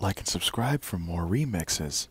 Like and subscribe for more remixes.